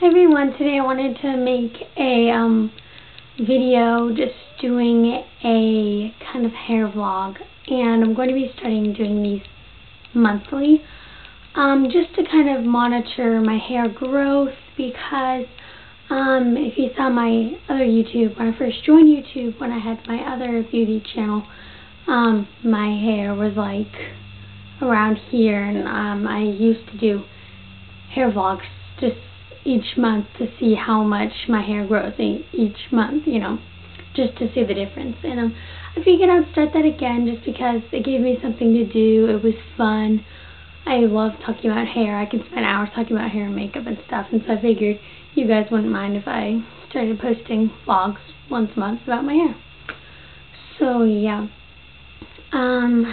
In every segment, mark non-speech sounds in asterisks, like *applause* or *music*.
Hi everyone, today I wanted to make a um, video just doing a kind of hair vlog and I'm going to be starting doing these monthly um, just to kind of monitor my hair growth because um, if you saw my other YouTube, when I first joined YouTube, when I had my other beauty channel, um, my hair was like around here and um, I used to do hair vlogs just each month to see how much my hair grows each month, you know, just to see the difference. And um, I figured I'd start that again just because it gave me something to do. It was fun. I love talking about hair. I can spend hours talking about hair and makeup and stuff. And so I figured you guys wouldn't mind if I started posting vlogs once a month about my hair. So yeah. Um,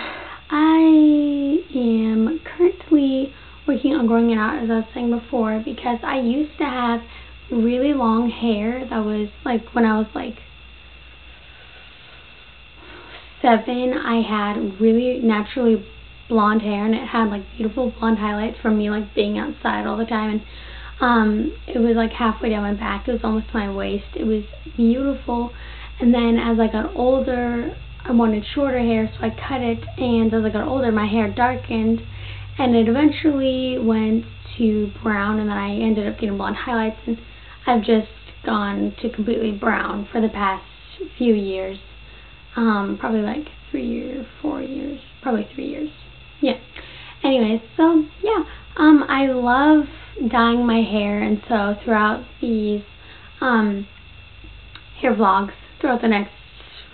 I am currently working on growing it out, as I was saying before, because I used to have really long hair that was like when I was like seven, I had really naturally blonde hair and it had like beautiful blonde highlights from me like being outside all the time and um it was like halfway down my back it was almost to my waist it was beautiful and then as I got older I wanted shorter hair so I cut it and as I got older my hair darkened and it eventually went to brown and then I ended up getting blonde highlights and I've just gone to completely brown for the past few years. Um probably like three or four years. Probably three years. Yeah. Anyways so yeah. Um I love dyeing my hair and so throughout these um hair vlogs throughout the next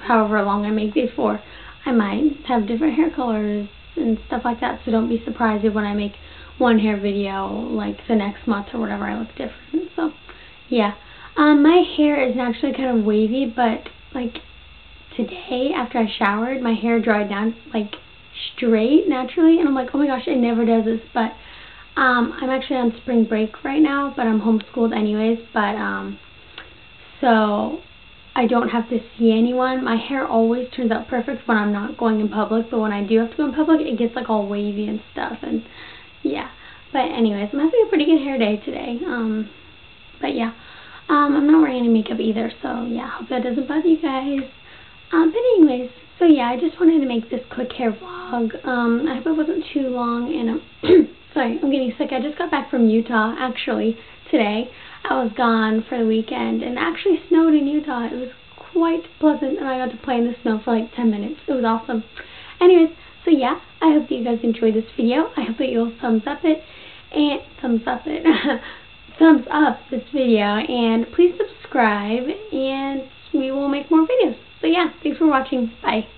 however long I make these for I might have different hair colors and stuff like that. So don't be surprised if when I make one hair video, like the next month or whatever, I look different. So, yeah. Um, my hair is naturally kind of wavy, but like today after I showered, my hair dried down like straight naturally, and I'm like, oh my gosh, it never does this. But um, I'm actually on spring break right now, but I'm homeschooled anyways. But um, so I don't have to see anyone. My hair always turns out perfect when I'm not going in public, but when I do have to go in public, it gets like all wavy and stuff, and yeah. But anyways, I'm having a pretty good hair day today. Um, but yeah, um, I'm not wearing any makeup either, so yeah, hope that doesn't bother you guys. Um, but anyways, so yeah, I just wanted to make this quick hair vlog. Um, I hope it wasn't too long, and I'm *clears throat* sorry, I'm getting sick. I just got back from Utah, actually, today. I was gone for the weekend and actually snowed in Utah. It was quite pleasant and I got to play in the snow for like 10 minutes. It was awesome. Anyways, so yeah, I hope that you guys enjoyed this video. I hope that you'll thumbs up it and thumbs up it. *laughs* thumbs up this video and please subscribe and we will make more videos. So yeah, thanks for watching. Bye.